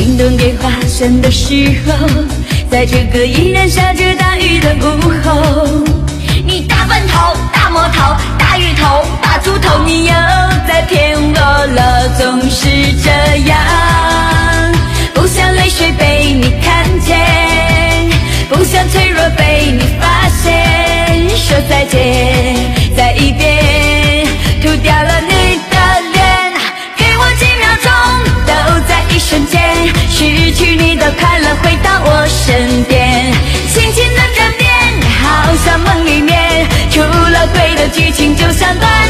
心动给划线的时候，在这个依然下着大雨的午后，你大笨头、大魔头、大鱼头、大猪头，你又在骗我了，总是这样，不想泪水被你看见，不想脆弱被你发的快乐回到我身边，心情的转变，好像梦里面，出了轨的剧情就像断。